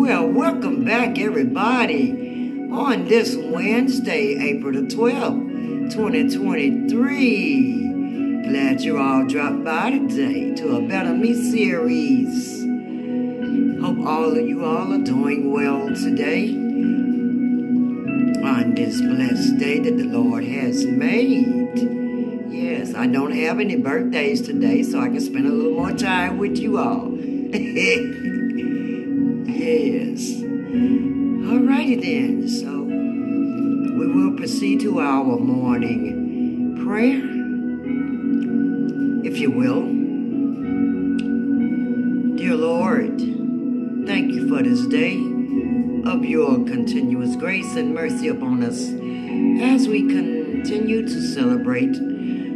Well, welcome back, everybody, on this Wednesday, April the 12th, 2023. Glad you all dropped by today to a Better Me series. Hope all of you all are doing well today on this blessed day that the Lord has made. Yes, I don't have any birthdays today, so I can spend a little more time with you all. Yes. Alrighty then. So we will proceed to our morning prayer, if you will. Dear Lord, thank you for this day of your continuous grace and mercy upon us as we continue to celebrate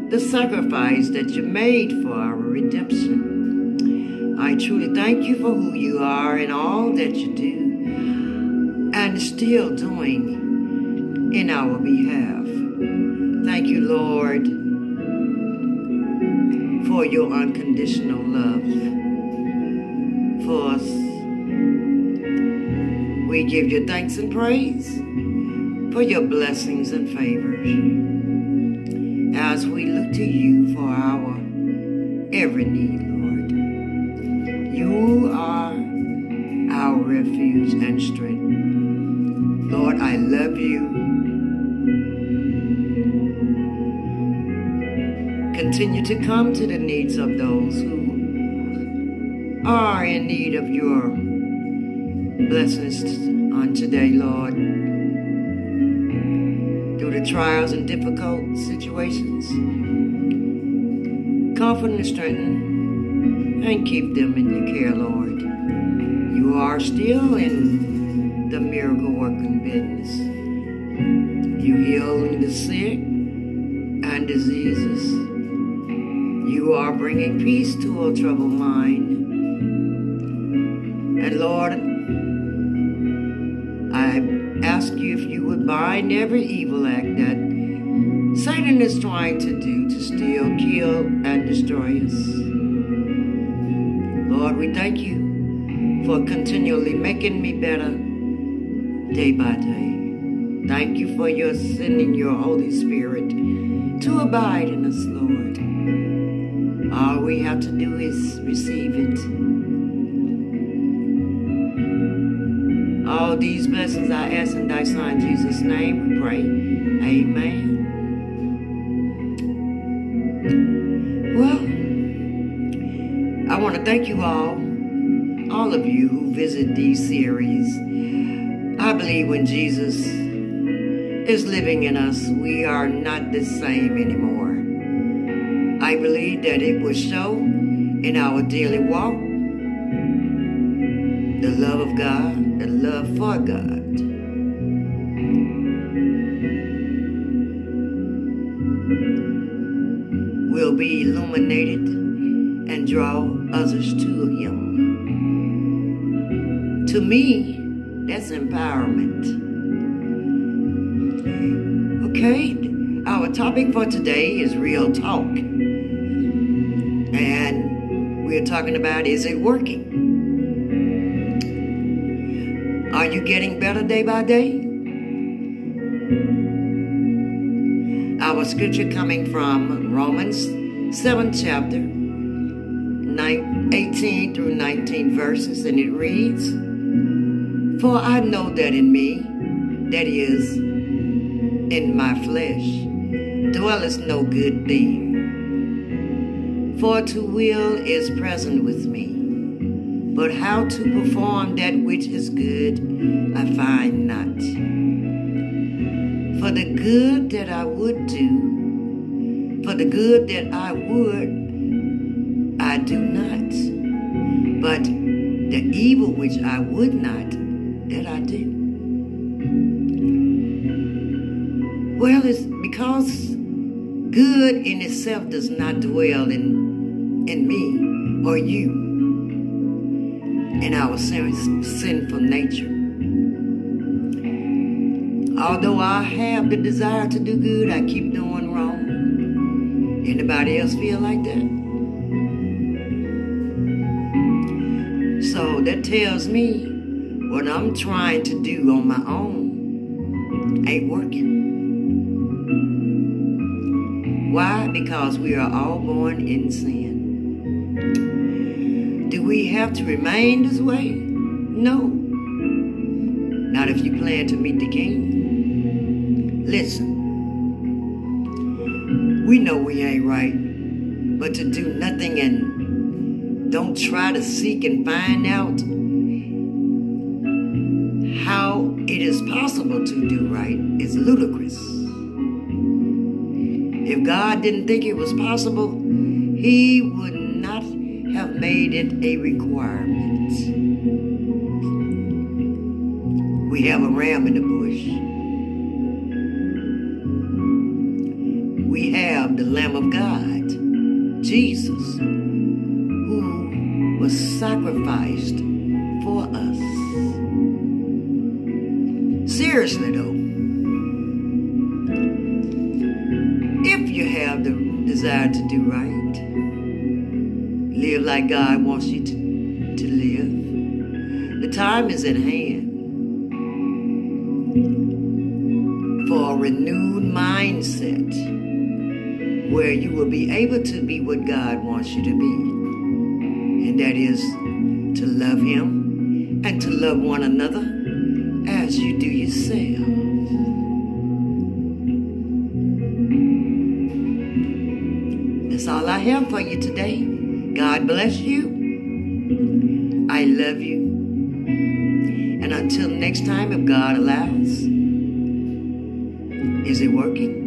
the sacrifice that you made for our redemption. I truly thank you for who you are and all that you do and still doing in our behalf. Thank you, Lord, for your unconditional love for us. We give you thanks and praise for your blessings and favors as we look to you for our every need, and. Lord, I love you. Continue to come to the needs of those who are in need of your blessings on today, Lord. Through the trials and difficult situations, comfort and strengthen and keep them in your care, Lord. You are still in the miracle working business. You heal the sick and diseases. You are bringing peace to a troubled mind. And Lord, I ask you if you would bind every evil act that Satan is trying to do to steal, kill, and destroy us. Lord, we thank you for continually making me better day by day. Thank you for your sending your Holy Spirit to abide in us, Lord. All we have to do is receive it. All these blessings I ask in thy son Jesus' name we pray. Amen. Well, I want to thank you all, all of you who visit these series. I believe when Jesus is living in us, we are not the same anymore. I believe that it will show in our daily walk the love of God, the love for God. Will be illuminated and draw others to. To me, that's empowerment. Okay, our topic for today is real talk. And we're talking about is it working? Are you getting better day by day? Our scripture coming from Romans 7th chapter, 18 through 19 verses, and it reads, For I know that in me, that is, in my flesh, dwelleth no good thing. For to will is present with me, but how to perform that which is good I find not. For the good that I would do, for the good that I would, I do not. But the evil which I would not, that I do. Well, it's because good in itself does not dwell in, in me or you, in our sin, sinful nature. Although I have the desire to do good, I keep doing wrong. Anybody else feel like that? So that tells me what I'm trying to do on my own ain't working. Why? Because we are all born in sin. Do we have to remain this way? No. Not if you plan to meet the king. Listen, we know we ain't right, but to do nothing and don't try to seek and find out it is possible to do right is ludicrous. If God didn't think it was possible, He would not have made it a requirement. We have a ram in the bush. We have the Lamb of God, Jesus, who was sacrificed for us. Seriously, though, if you have the desire to do right, live like God wants you to, to live, the time is at hand for a renewed mindset where you will be able to be what God wants you to be. And that is to love Him and to love one another as you do yourself. That's all I have for you today. God bless you. I love you. And until next time, if God allows, is it working?